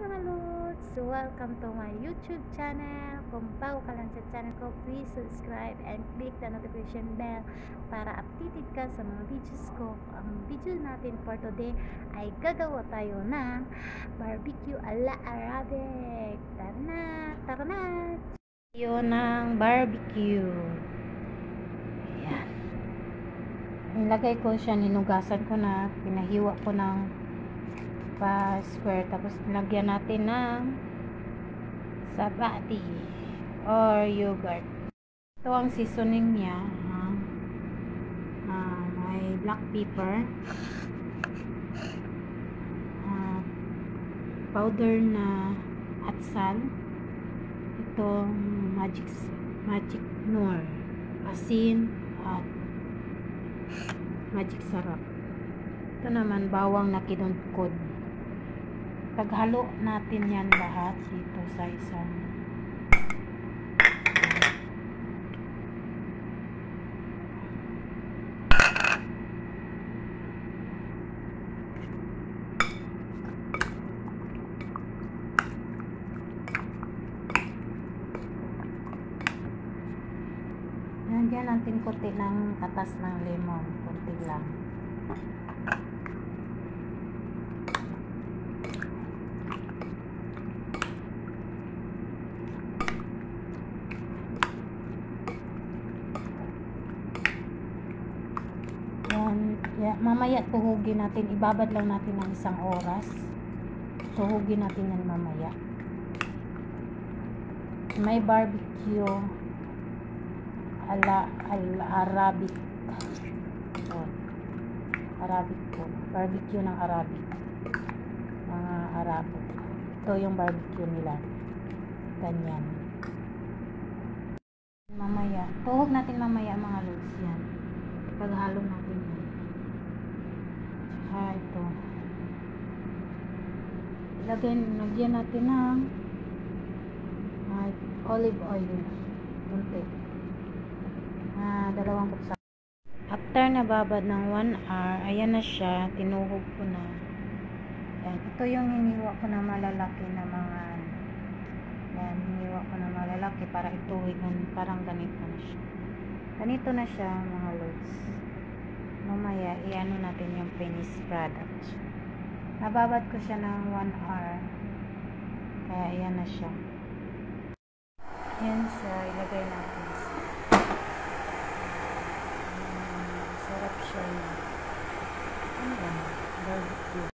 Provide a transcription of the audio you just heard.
mga Lods! Welcome to my YouTube channel. Kung bago ka lang sa channel ko, please subscribe and click the notification bell para updated ka sa mga videos ko. Ang video natin for today ay gagawa tayo ng barbecue ala Arabic. Tara na! Tara na! Yun ng barbecue. Ayan. Nilagay ko siya, ninugasan ko na, pinahiwa ko ng pa square tapos lagyan natin ng sabati or yogurt. Ito ang seasoning niya uh, uh, may black pepper. Uh, powder na atsal itong magic magic nor asin at magic sarap. Ito naman bawang na kinudkod paghalo natin yan lahat dito sa isang Nandiyan natin konti ng katas ng lemon, konti lang. Yan, mamaya tuhugin natin, ibabad lang natin ng isang oras. Tuhugin natin yan mamaya. May barbecue ala, ala Arabic. Oh. Arabic po. Barbecue ng Arabic. Mga Arabo. Ito yung barbecue nila. Ganyan. Mamaya. Tuhog natin mamaya mga lods yan paghalo natin yan. Tsaka ito. Ilagay, lagyan natin ng uh, olive oil. Kunti. Uh, dalawang kutsa. After nababad ng 1 hour, ayan na siya. Tinuhog ko na. Yan. Ito yung hiniwa ko na malalaki na mga yan, hiniwa ko na malalaki para ituhig parang ganito na siya. Ganito na siya mga loads. Mamaya, iano natin yung finished product. Nababad ko siya ng 1 hour. Kaya ayan na siya. Yan siya. Ilagay natin.